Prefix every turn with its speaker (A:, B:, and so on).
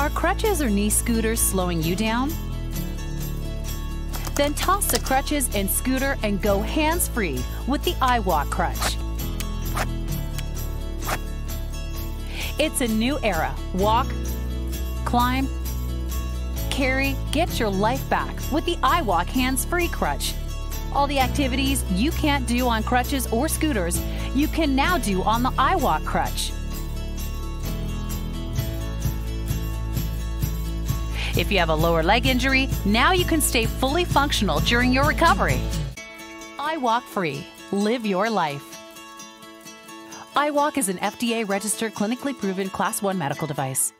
A: Are crutches or knee scooters slowing you down? Then toss the crutches and scooter and go hands-free with the iWalk crutch. It's a new era. Walk, climb, carry, get your life back with the iWalk hands-free crutch. All the activities you can't do on crutches or scooters, you can now do on the iWalk crutch. If you have a lower leg injury, now you can stay fully functional during your recovery. I Walk Free. Live your life. iWalk is an FDA registered, clinically proven Class 1 medical device.